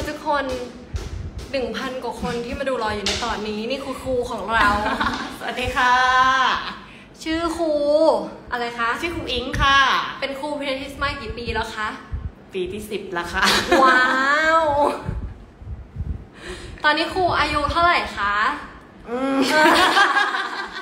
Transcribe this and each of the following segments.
นะคะทุกคนหนึ่งพันกว่าคนที่มาดูรออยู่ในตอนนี้นี่คือครูของเรา สวัสดีค่ะ ชื่อครูอะไรคะ ชื่อครูอิงค่ะ เป็นครูพิเทสมากี่ปีแล้วคะ ปีที่สิบแล้วค่ะ ว้าว ตอนนี้ครูอายุเท่าไหร่คะอืม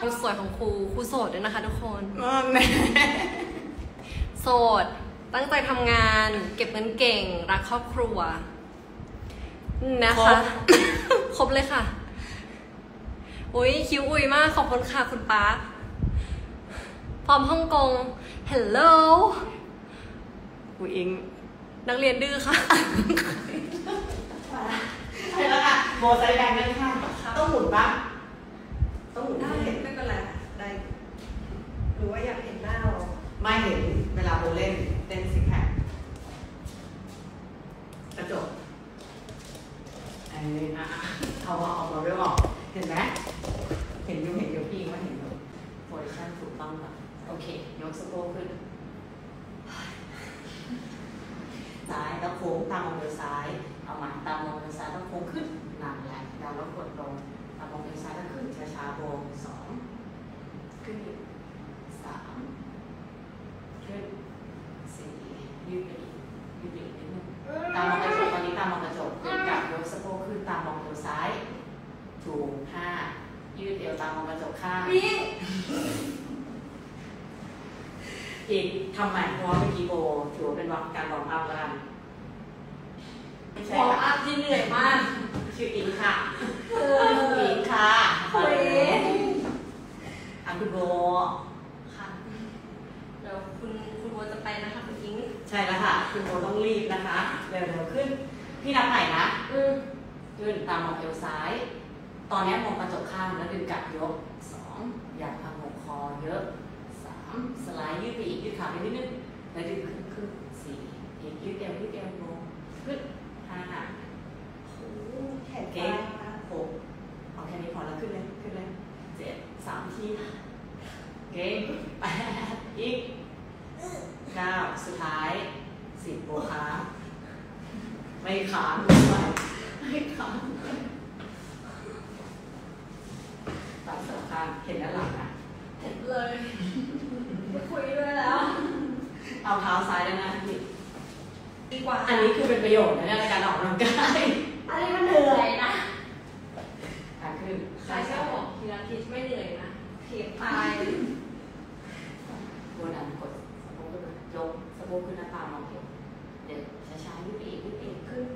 คนสวยของครูครูโสดด้วยนะคะทุกคนนั่นแหละโสดตั้งใจทำงาน เก็บเงินเก่ง รักครอบครัว นะคะ ครบเลยค่ะ อุ้ยคิวอุ้ยมากขอบคุณค่ะคุณป๊าร์คพร้อมฮ่องกง Hello ครูอิง นักเรียนดื้อค่ะใช่แล้วค่ะโบไซแดงนั่นค่ะ ต้องหมุนปะต้องหมุนได้ให้เห็นไม่เป็นไร ได้ หรือว่าอยากเห็นหน้าเรา ไม่เห็นเวลาโบเล่นเต้น six pack กระจกอันนี้นะเอาเอาเอามาเรื่องออกเห็นไหมเห็นอยู่เห็นอยู่พี่ว่าเห็นอยู่ position ถูกต้องค่ะโอเค ยกสะโพกขึ้น ซ้ายแล้วโค้งตามมองมือซ้ายเอาใหม่ตามมองมือซ้ายแล้วโค้งขึ้นนั่นแหละดันแล้วกดลงตามมองมือซ้ายแล้วขึ้นช้าๆโบงสองขึ้นอีกสามขึ้นสี่ยืดไปอีกยืดไปอีกนิดนึงตามมองกระจกตอนนี้ตามมองกระจกขึ้นกับยกสะโพกขึ้นตามมองตัวซ้ายถูกห้ายืดเอวตามมองกระจกข้างนี่อีกทำใหม่เพราะว่าเมื่อกี้โบถือว่าเป็นวัการวอร์มอัพแล้วกันไม่ใช่ วอร์ม ค่ะ อัพที่เหนื่อยมาก ชื่ออิงค่ะ เอ อิงค่ะ โอ้ย ทำคุณโบ ค่ะเดี๋ยวคุณคุณบัวจะไปนะคะคุณอิง ใช่แล้วค่ะ คุณโบต้องรีบนะคะ เร็วๆขึ้น พี่นับใหม่นะ อืมขึ้นตามมองเอวซ้าย ตอนนี้มองกระจกข้างแล้วดึงกลับยกสองอย่าพังหัวคอเยอะสามสไลด์ยืดไปอีกยืดขาไปนิดนึงแล้วดึงขึ้นขึ้นสี่เอีกยืดเอวยืดเอวลงขึ้นห้า โอ้แขน เก๊ ก กหกเอาแค่นี้พอแล้วขึ้นเลยขึ้นเลยเจ็ดสามทีเก๊กแปดอีกเก้าสุดท้ายสิบโบคาไม่ค้างไม่ไม่ค้างตัดสองข้างเห็นด้านหลังอะ เห็นเลยไม่คุยด้วยแล้ว เอาเท้าซ้ายด้านหน้าพี่ ดี กว่าอันนี้คือเป็นประโยชน์นะเนี่ยในการออกกำลังกายอันนี้มันเหนื่อยนะขาขึ้นใครเชื่อบอกทีละทีไม่เหนื่อยนะเทียบตายโบดันกดสะโพกขึ้นยกสะโพกขึ้นหน้าตามองเห็นเดี๋ยวช้าๆยืดไปอีกยืดไปอีกขึ้น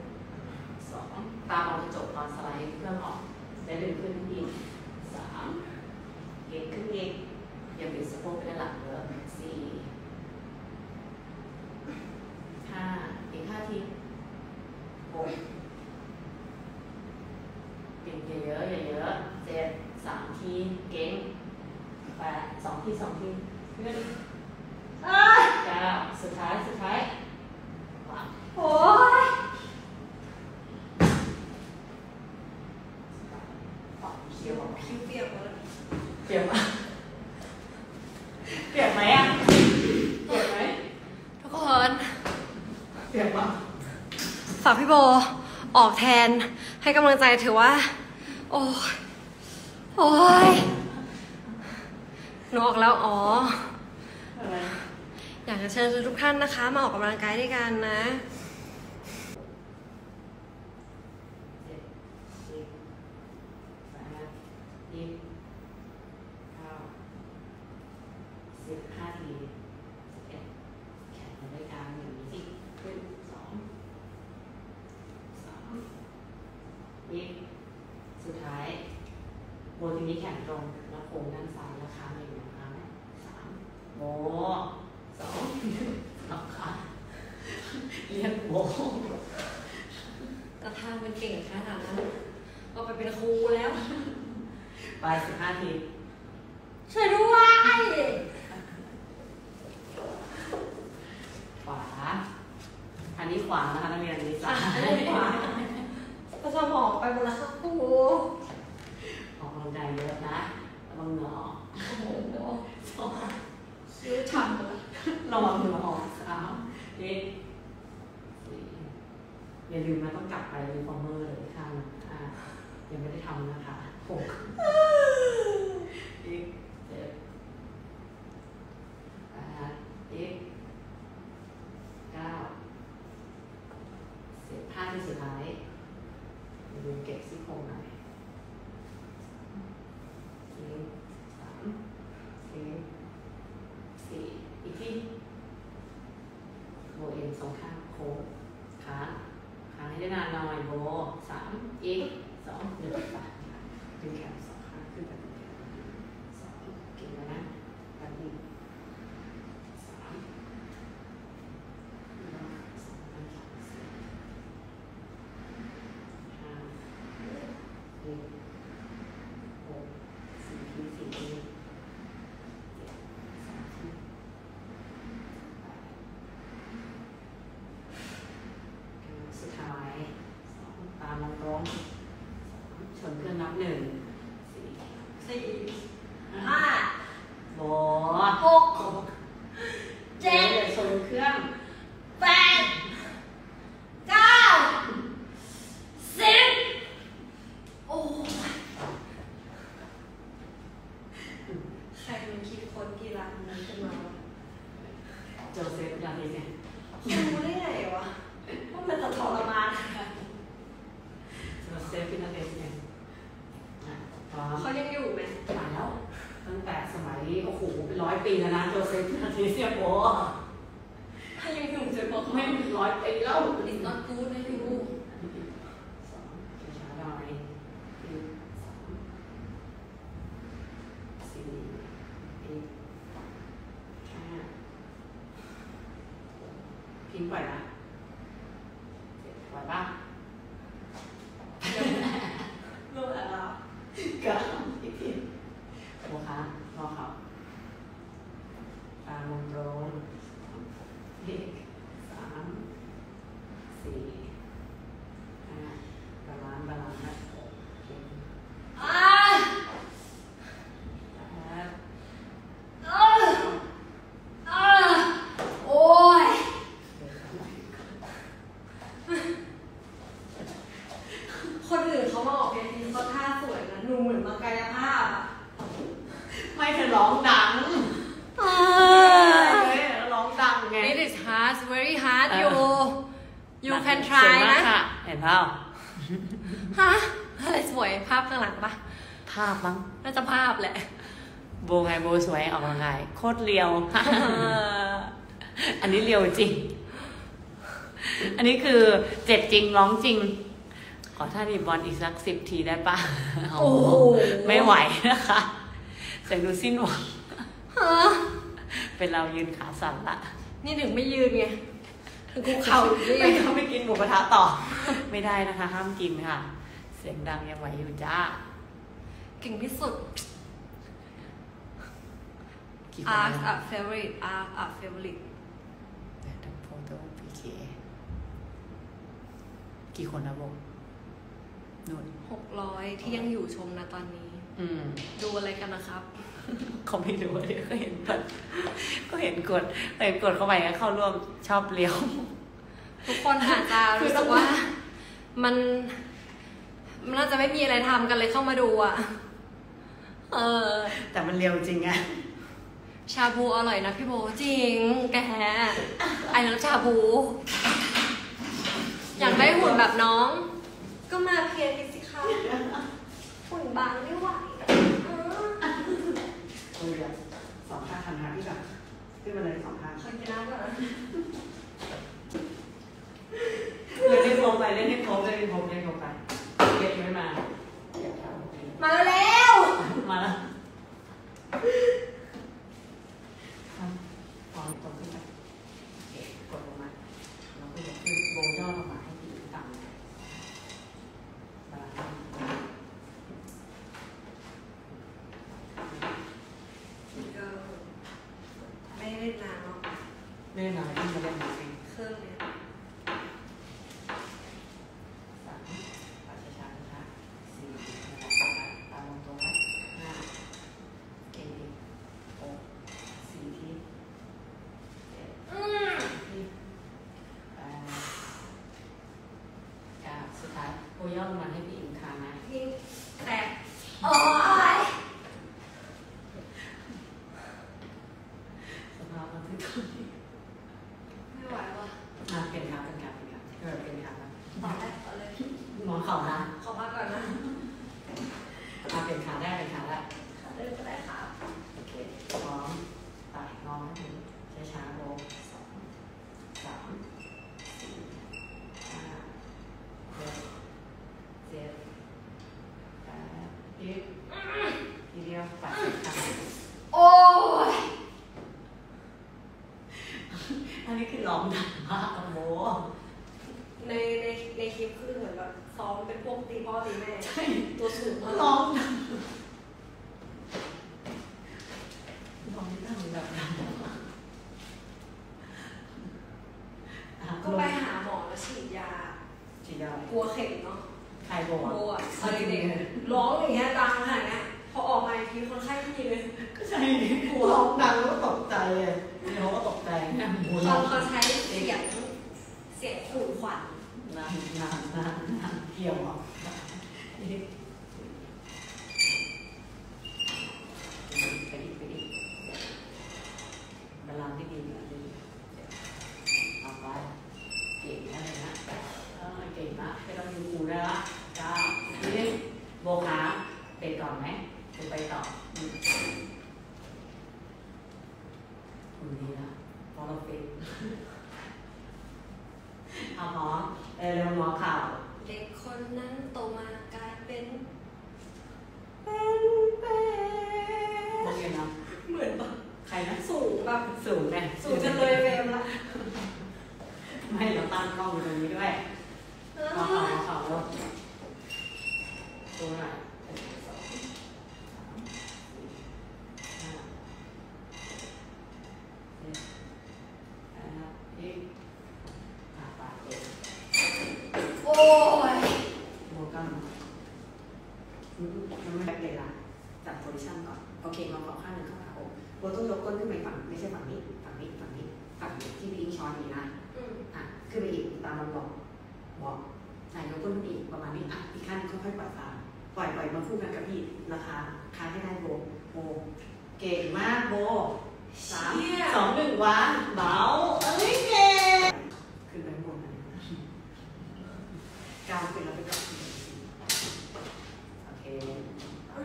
สองตามองกระจกตอนสไลด์เครื่องออกแล้วดึงขึ้นอีกสามเก็บขึ้นอีกอย่าบิดสะโพกไปด้านหลังเยอะสี่ห้าอีกห้าทีหกปิดเยอะๆเยอะๆเจ็ดสามทีเก่งแปดสองทีสองทีขึ้น เอ้ย เก้าสุดท้ายสุดท้ายวาง โอ้ย ปอกเขียว คิวเปียกหมดแล้วเปียกไหมเปียกไหมอะเปียกไหมทุกคนเปียกปะฝากพี่โบออกแทนให้กำลังใจถือว่า โอ้ยโอ้ยหนูออกแล้วอ๋ออะไรอยากจะเชิญชวนทุกท่านนะคะ มาออกกำลังกายด้วยกันนะ เจ็ดสิบแปดยี่สิบเก้าสิบห้าทีสิบเอ็ดแขนมาด้วยกันอย่างนี้สิขึ้นสองสามยี่สิบสุดท้ายโบทีนี้แขน ตรงแล้วโค้งด้านซ้ายแล้วค้างมาอยู่นะคะสามโบสองสองขาเรียกโบแต่ถ้ามันเก่งขนาดนั้นก็ไปเป็นครูแล้วไปสิบห้าทีช่วยด้วยขวาอันนี้ขวานะคะนักเรียนอันนี้ซ้าอะยอันนี้ขวาก็สมองไปหมดแล้วครับครู ออกกำลังกายเยอะนะ ระวังเหงื่อออกโอ้โหสองคิ้วฉ่ำเลยระวังเหงื่อออกสามเอ็ดสี่ห้าอย่าลืมนะต้องกลับไป reformer เลยค่ะอ่ายังไม่ได้ทำนะคะหกอีกเจ็ดแปดอีกเก้าสิบห้าที่สุดท้ายอย่าลืมเก็บซี่โครงหน่อยสี่สามสี่สี่อีกที่โบเอ็นสองข้างโค้งขาขาให้ได้นานหน่อยโบสามอีกสองหนึ่งไปดึงแขนสองข้างขึ้นไปดึงแขนสองเก่งแล้วนะแบบนี้สามแล้วสองสามสี่ห้าหกหกสี่ทีสี่ทีเจ็ดสามทีแปด สุดท้ายสองตามลงตรงสองชนเครื่องนับหนึ่งสี่ สี่ ห้า ห้า โบ หกเจ็ด ดี๋ยวชนเครื่อง แปดเก้าสิบโอ้ยใครมันคิดค้นกีฬานี้ขึ้นมาวะ โจเซฟยาทีเนี่ย รู้ได้ไงวะว่ามันจะทรมาน Joseph Pilates เนี่ยอะพร้อม เขายังอยู่ไหม มาแล้ว ตั้งแต่สมัย โอ้โห เป็นร้อยปีแล้วนะ Joseph Pilates เนี่ยโบ ถ้ายังอยู่จะบอก ไม่ ร้อยปีแล้ว อินนอตกูดนะอยู่ สองช้าๆหน่อยอีกสองสี่อีกห้าพิมพ์ไหวนะเจ็ดไหวปะ รู้แล้ว เก้าอีกทีหัวขาคอเข่าตามลงตรงอีกสามสี่ห้า balance balance นะหกเจ็ด อ่า แปด อ่าอ่าโอ้ย คนอื่นเขามาออกเวทีเขาท่าสวยนะหนูเหมือนมากายภาพอะ ไม่เธอ ร้องดังอ่าเฮ้ยร้องดังไง It is hard very hard เออ you you can สวย try มากนะค่เห็นเปล่าฮะอะไรสวยภาพข้างหลังปะภาพมั้งน่าจะภาพแหละ โบไงโบสวยออกกำลังกายโคตรเรียว อันนี้เรียวจริง อันนี้คือเจ็บจริงร้องจริง ขอท่าดีบอลอีกสักสิบทีได้ปะโอ้โหไม่ไหวนะคะ เสียงดูสิ้นหวังฮะเป็นเรายืนขาสั่นละ นี่ถึงไม่ยืนไงถึงคุกเข่าอยู่ไม่นี่ต้องไปกินหมูกระทะต่อ ไม่ได้นะคะ ห้ามกินค่ะ เสียงดังยังไหวอยู่จ้าเก่งที่สุด กี่คน Art นะ a favorite Art a favorite แต่ทั้งโฟโต้พีเคกี่คนนะโบนู่น หกร้อยที่ยังอยู่ชมนะตอนนี้อืม ดูอะไรกันนะครับเขาไม่รู้เลยก็เห็นกดก็เห็นกดเห็นกดเข้าไปก็เข้าร่วมชอบเลี้ยว ทุกคนอาจจะรู้สึกว่า มัน มันน่าจะไม่มีอะไรทำกันเลยเข้ามาดูอะ เออ แต่มันเลี้ยวจริงไงชาบูอร่อยนะพี่โบจริง แกไอ้เลิฟชาบู อยากได้หุ่นแบบน้อง ก็มาเพียร์กิสิคะหุ่นบางไม่ไหวเออ เออเดี๋ยวสองข้างหันหาพี่ก่อนขึ้นมาเลยสองข้างขอกินน้ำก่อนนะเล่นให้ครบไปเล่นให้ครบเล่นให้ครบเล่นให้ครบไปเก็บไม่มาเก็บเอามาเร็วมาแล้วพอตรงขึ้นไปโอเคกดลงมาแล้วก็ยกขึ้นโบย่อลงมาให้ถึงต่ำ balance ไม่ได้เล่นนานเนาะ เล่นอะไรที่มาเล่นมาสิ เครื่องเนี่ย สามปาช้าช้าช้าสี่ตามลงตรงไว้ห้า ย่อลงมาให้พี่อิงคางนะ นี่แต่โอ้ย สภาพมันคือตอนนี้ ไม่ไหวว่ะ อะเป็นขาเป็นขาเป็นขาเออเป็นขาครับ ต่อเลยต่อเลย หมอเข่านะ ขอพักก่อนนะ เปลี่ยนขาได้เลยขาละขาเดินก็ได้ค่ะบ โอเคพร้อมไปงอให้ถึงช้าๆโบกสองสามสี่ห้าหกเจ็ดแปดอีกทีเดียวแปดสิบครั้ง โอ้ย อันนี้คือร้องดังมากอะโบ ในในในคลิปคือเหมือน แบบซ้อมเป็นพวกตีพ่อตีแม่ใช่ตัวสูงมากร้องดังร้องดังแบบดังมากอะก็ไปหาหมอแล้วฉีดยาฉีดยาอะไรกลัวเข็มเนาะใครโบกลัวอะตอนเด็กๆร้องอย่างเงี้ยดังขนาดเนี้ยพอออกมาอีกทีคนไข้ไม่มีเลยก็ใช่กลัวร้องดังแล้วก็ตกใจเลยนี่เขาก็ตกใจนะโบเขาร้องเขาใช้เสียงเสียงขู่ขวัญ นานนานนานนานเกี่ยวอะไปดิไปดิbalance ที่ดีแบบนี้เอาไปเก่งนะเลยนะเออเก่งมากไม่ต้องดูครูได้ละจ้านี่โบขาไปก่อนไหมจะไปต่อคุณดีนะพอเราเป็นเอาหมอ เออเร็วหมอข่าว เด็กคนนั้นโตมากลายเป็นเป็นเป็น โอเคเนาะ เหมือนแบบ ใครนะ สูงแบบ สูงไง สูงจนเลยเฟรมละ ไม่เราตั้งกล้องอยู่ตรงนี้ด้วย เอ เอาข่าว อ เอาข่าวแล้วตรงไหนหนึ่งสองสามสี่ห้าเจ็ดแปดอีกอะปากเจ็ด โอ้ ยโมกัมอืมมันไม่เป็นไรจับโพซิชั่นก่อน โอเคมองขอข้างหนึ่งเข้าขาอกโบต้องยกก้นขึ้นไปฝั่ง ไม่ใช่ฝั่งนี้ ฝั่งนี้ ฝั่งนี้ ฝั่งที่พี่อิงช้อนนี้นะอืมอะ ขึ้นไปอีก ตามลำบอกบอกใส่ยกก้นขึ้นอีกประมาณนี้ อะ อีกขั้นค่อยๆปล่อยตามปล่อยปล่อยมาคู่กันกับพี่ราคาค้างให้ได้โบ โบ เก่งมากโบสามเชี่ยสองหนึ่งวางเบาเอ้ยเก่งขึ้นไปข้างบนนะกาวขึ้นแล้วไปก่อนโอเค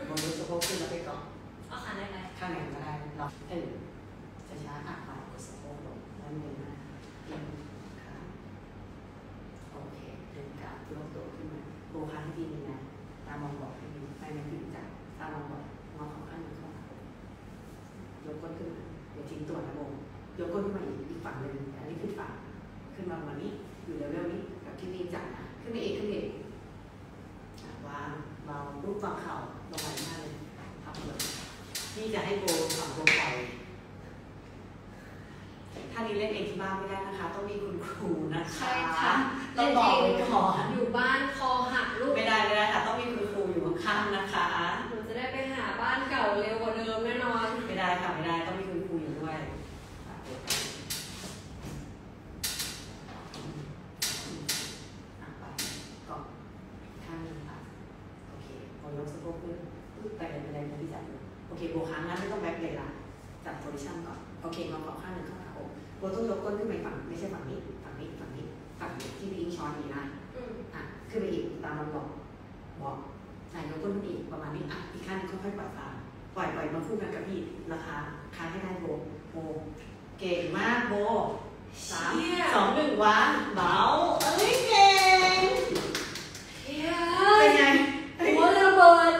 บนรูสะโพกขึ้นแล้วไปก่อนเอาขาไหนไปข้างไหนก็ได้ล็อกเออช้าๆอะปากกดสะโพกลงแล้วมือมาเอียงขาโอเคดึงกลับยกตัวขึ้นมาโบค้างให้ดีนนะตามองบอกให้ดีไม่ไม่ดึงจับตามองบอกมองขาข้างหนึ่งเข้าหายกก้นขึ้นมาอย่าทิ้งตัวนะโบยกก้นขึ้นมาอีกอีกฝั่งหนึ่งอันนี้ขึ้นฝั่งขึ้นมาวันนี้อยู่เลเวลนี้แบบที่มีจับนะ ขึ้นไปอีกขึ้นไปอีกอะวางเบารูปฝั่งเข่าลงมาหน้าเลยทำเลยที่จะให้โบสอนโบไปถ้านี้เล่นเองที่บ้านไม่ได้นะคะ ต้องมีคุณครูนะคะใช่ค่ะต้องบอกไว้ก่อนอยู่บ้าน เข่งเาขอข้างหนึ่งข้าหน้าอกเราต้องยกก้นขึ้นไปฝั่งไม่ใช่ฝั่งนี้ฝั่งนี้ฝั่งนี้ฝั่งนี้ที่พิงช้อนนี้ได้อะขึ้นไปอีกตามลำบอกบอกใส่ยกก้นขึ้อีกประมาณนี้อะอีกข้างนึงค่อยๆปล่อยฟ้าปล่อยปล่อยมาพูดกันกับพี่นะคะค้างให้ได้โบโบเก่งมากโบสามสองหนึ่งวางเบาเอ้ยเก่งเป็นไงหัวระเบิด